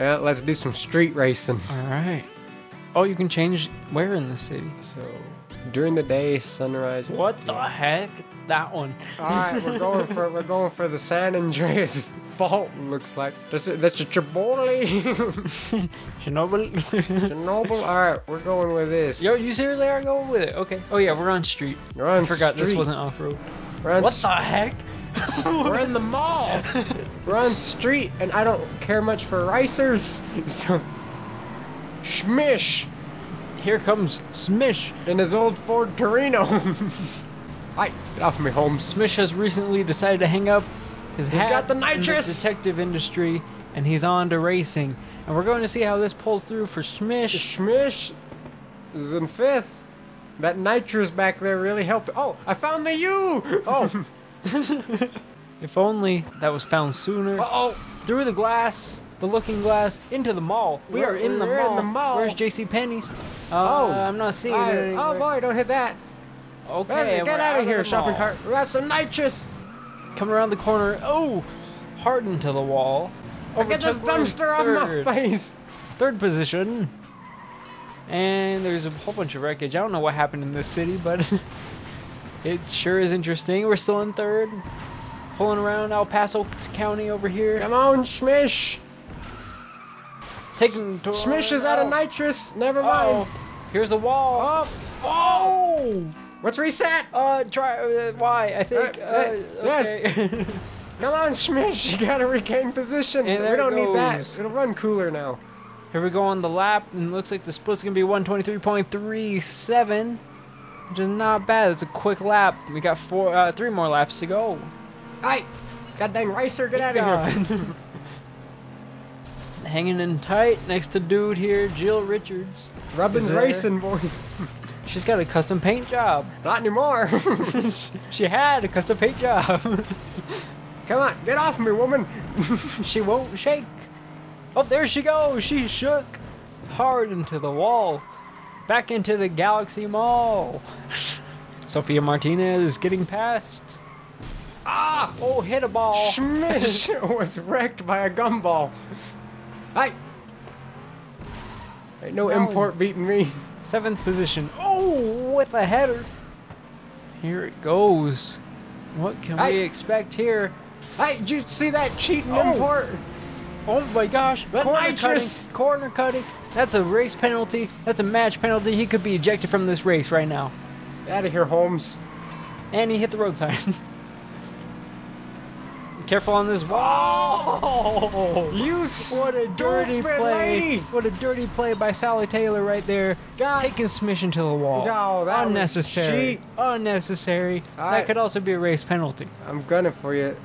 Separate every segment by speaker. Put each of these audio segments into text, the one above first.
Speaker 1: Yeah, let's do some street racing.
Speaker 2: All right. Oh, you can change where in the city.
Speaker 1: So, during the day, sunrise.
Speaker 2: What the heck? That one.
Speaker 1: All right, we're going for we're going for the San Andreas fault. Looks like that's a, that's a Chipotle,
Speaker 2: Chernobyl.
Speaker 1: Chernobyl. All right, we're going with this.
Speaker 2: Yo, you seriously are going with it? Okay. Oh yeah, we're on street.
Speaker 1: We're on
Speaker 2: I forgot this wasn't off road. What the heck?
Speaker 1: We're in the mall. we're on street, and I don't care much for racers. So, Schmish
Speaker 2: Here comes Smish.
Speaker 1: in his old Ford Torino. Hi, get off me, Holmes.
Speaker 2: Smish has recently decided to hang up his
Speaker 1: He's
Speaker 2: hat
Speaker 1: got the
Speaker 2: in
Speaker 1: nitrous.
Speaker 2: detective industry, and he's on to racing. And we're going to see how this pulls through for Smish.
Speaker 1: Smish is in fifth. That nitrous back there really helped. Oh, I found the U. Oh,
Speaker 2: If only that was found sooner.
Speaker 1: oh.
Speaker 2: Through the glass, the looking glass, into the mall. We are
Speaker 1: We're-
Speaker 2: in the,
Speaker 1: we're in
Speaker 2: mall.
Speaker 1: the mall.
Speaker 2: Where's JC Penney's? Uh,
Speaker 1: Oh.
Speaker 2: I'm not seeing
Speaker 1: I-
Speaker 2: it
Speaker 1: oh boy, don't hit that.
Speaker 2: Okay,
Speaker 1: Let's get out of here, shopping
Speaker 2: mall.
Speaker 1: cart. We got some nitrous.
Speaker 2: Come around the corner. Oh, hardened to the wall.
Speaker 1: Get this dumpster off my face.
Speaker 2: Third position. And there's a whole bunch of wreckage. I don't know what happened in this city, but it sure is interesting. We're still in third. Pulling around El Paso County over here.
Speaker 1: Come on, Schmish.
Speaker 2: Taking to
Speaker 1: Schmish is out of
Speaker 2: oh.
Speaker 1: nitrous. Never
Speaker 2: Oh,
Speaker 1: mind.
Speaker 2: here's a wall.
Speaker 1: Oh,
Speaker 2: Oh!
Speaker 1: let's reset.
Speaker 2: Uh, try. Uh, why? I think.
Speaker 1: Uh,
Speaker 2: Uh,
Speaker 1: uh, yes.
Speaker 2: okay.
Speaker 1: Come on, Schmish. You gotta regain position.
Speaker 2: And
Speaker 1: we don't need that. It'll run cooler now.
Speaker 2: Here we go on the lap, and it looks like the split's gonna be 123.37, which is not bad. It's a quick lap. We got four, uh, three more laps to go.
Speaker 1: Hey, god dang racer, get out of here.
Speaker 2: here. Hanging in tight next to dude here, Jill Richards.
Speaker 1: Rubbin's racing, boys.
Speaker 2: She's got a custom paint job.
Speaker 1: Not anymore.
Speaker 2: she had a custom paint job.
Speaker 1: Come on, get off me, woman.
Speaker 2: she won't shake. Oh, there she goes. She shook hard into the wall. Back into the Galaxy Mall. Sofia Martinez getting past. Ah! Oh, hit a ball.
Speaker 1: Schmish was wrecked by a gumball. Hey. Ain't no
Speaker 2: Ow.
Speaker 1: import beating me.
Speaker 2: Seventh position. Oh, with a header. Here it goes. What can we expect here?
Speaker 1: Hey, did you see that cheating
Speaker 2: Oh.
Speaker 1: import?
Speaker 2: Oh my gosh!
Speaker 1: The
Speaker 2: corner
Speaker 1: nitrous.
Speaker 2: cutting. Corner cutting. That's a race penalty. That's a match penalty. He could be ejected from this race right now.
Speaker 1: Out of here, Holmes.
Speaker 2: And he hit the road sign. Careful on this wall.
Speaker 1: You
Speaker 2: What a dirty play.
Speaker 1: lady.
Speaker 2: What a dirty play by Sally Taylor right there.
Speaker 1: God.
Speaker 2: Taking Smish into the wall.
Speaker 1: No, that
Speaker 2: Unnecessary. Unnecessary.
Speaker 1: I-
Speaker 2: that could also be a race penalty.
Speaker 1: I'm gunning for you.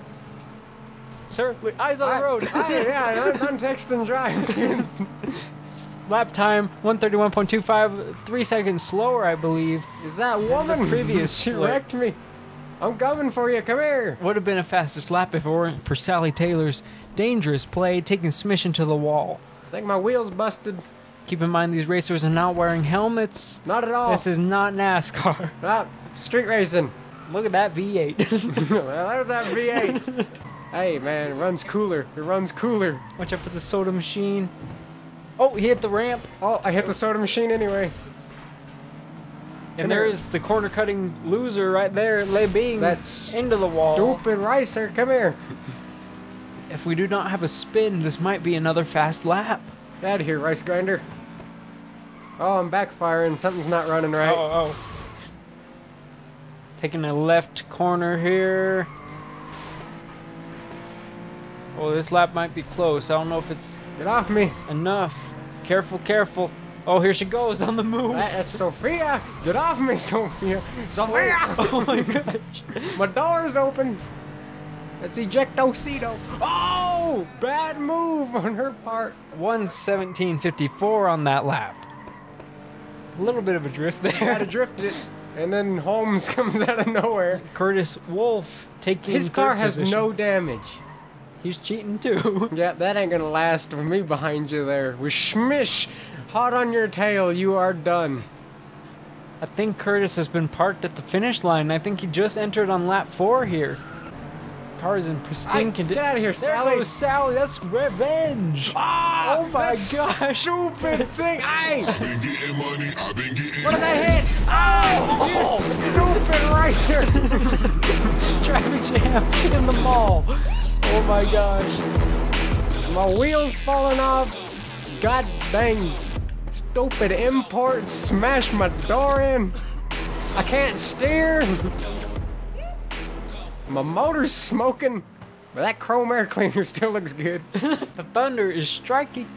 Speaker 2: Sir, eyes on
Speaker 1: I-
Speaker 2: the road.
Speaker 1: I- yeah, I'm don't text and drive.
Speaker 2: Lap time 131.25, three seconds slower, I believe.
Speaker 1: Is that woman?
Speaker 2: previous
Speaker 1: she
Speaker 2: split.
Speaker 1: wrecked me. I'm coming for you. Come here.
Speaker 2: Would have been a fastest lap if it weren't for Sally Taylor's dangerous play, taking Smish into the wall.
Speaker 1: I think my wheel's busted.
Speaker 2: Keep in mind these racers are not wearing helmets.
Speaker 1: Not at all.
Speaker 2: This is not NASCAR.
Speaker 1: Ah, street racing.
Speaker 2: Look at that V8.
Speaker 1: well, there's that V8. Hey, man, it runs cooler. It runs cooler.
Speaker 2: Watch out for the soda machine. Oh, he hit the ramp.
Speaker 1: Oh, I hit the soda machine anyway.
Speaker 2: And
Speaker 1: Come here.
Speaker 2: there's the corner cutting loser right there, Lei Bing,
Speaker 1: That's
Speaker 2: into the wall.
Speaker 1: Stupid racer, come here.
Speaker 2: If we do not have a spin, this might be another fast lap.
Speaker 1: Get out of here, rice grinder. Oh, I'm backfiring. Something's not running right.
Speaker 2: Oh, oh. Taking a left corner here. Oh, this lap might be close. I don't know if it's
Speaker 1: Get off me.
Speaker 2: enough. Careful, careful. Oh, here she goes on the move.
Speaker 1: That's Sofia. Get off me, Sofia. Sofia.
Speaker 2: Oh, oh my gosh.
Speaker 1: My door's open. Let's eject ejectocito. Oh, bad move on her part.
Speaker 2: 117.54 on that lap. A little bit of a drift there.
Speaker 1: Had to drift it. And then Holmes comes out of nowhere.
Speaker 2: Curtis Wolf taking
Speaker 1: His car has
Speaker 2: position.
Speaker 1: no damage.
Speaker 2: He's cheating too.
Speaker 1: Yeah, that ain't gonna last with me behind you there. With Schmish hot on your tail, you are done.
Speaker 2: I think Curtis has been parked at the finish line. I think he just entered on lap four here. Car is in
Speaker 1: Hey,
Speaker 2: pristine
Speaker 1: get
Speaker 2: condition.
Speaker 1: out of here, Sally!
Speaker 2: There
Speaker 1: Sally.
Speaker 2: goes Sally. That's revenge.
Speaker 1: Ah!
Speaker 2: Oh my gosh.
Speaker 1: Stupid thing. Hey,
Speaker 3: Been getting money, I've been getting
Speaker 1: what did that hit? Oh, you stupid racer.
Speaker 2: Traffic jam in the mall. Oh my gosh.
Speaker 1: My wheels falling off. God dang stupid import smashed my door in. I can't steer. My motor's smoking. But that chrome air cleaner still looks good.
Speaker 2: The thunder is striking.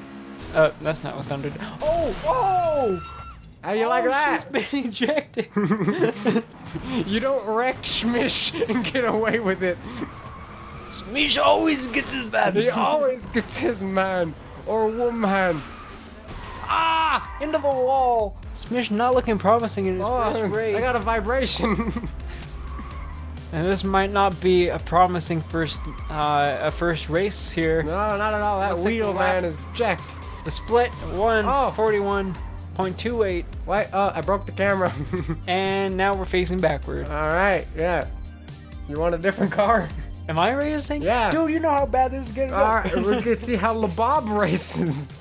Speaker 2: Uh, that's not what thunder. did. Oh, oh!
Speaker 1: How you like
Speaker 2: oh,
Speaker 1: that?
Speaker 2: She's been ejected.
Speaker 1: You don't wreck Schmish and get away with it.
Speaker 2: Smish always gets his bad.
Speaker 1: He always gets his man or woman.
Speaker 2: ah! Into the wall. Smish not looking promising in his
Speaker 1: Oh,
Speaker 2: first race.
Speaker 1: I got a vibration.
Speaker 2: And this might not be a promising first, uh, a first race here.
Speaker 1: no, not at all. That
Speaker 2: Looks
Speaker 1: wheel man is jacked.
Speaker 2: The split one
Speaker 1: Oh.
Speaker 2: forty-one point two eight,
Speaker 1: Wait, oh, I broke the camera.
Speaker 2: and now we're facing backward.
Speaker 1: all right, yeah. You want a different car?
Speaker 2: Am I racing?
Speaker 1: Yeah.
Speaker 2: Dude, you know how bad this is getting.
Speaker 1: All right, we can see how LeBob races.